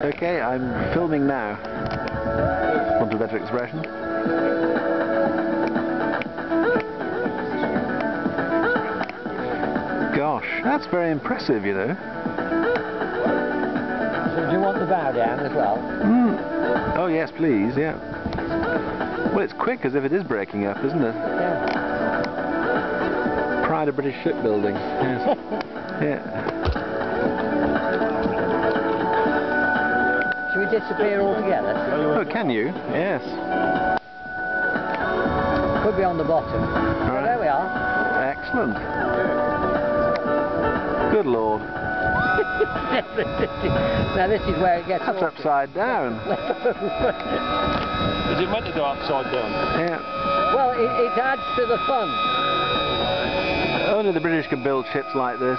Okay, I'm filming now. Want a better expression? Gosh, that's very impressive, you know. So do you want the bow down as well? Mm. Oh yes, please, yeah. Well, it's quick as if it is breaking up, isn't it? Yeah. Pride of British shipbuilding. Yes. yeah. Disappear altogether? Oh, can you? Yes. Could be on the bottom. Right. there we are. Excellent. Good lord. now this is where it gets That's awkward. upside down. Is it meant to go upside down? Yeah. well, it, it adds to the fun. Only the British can build ships like this.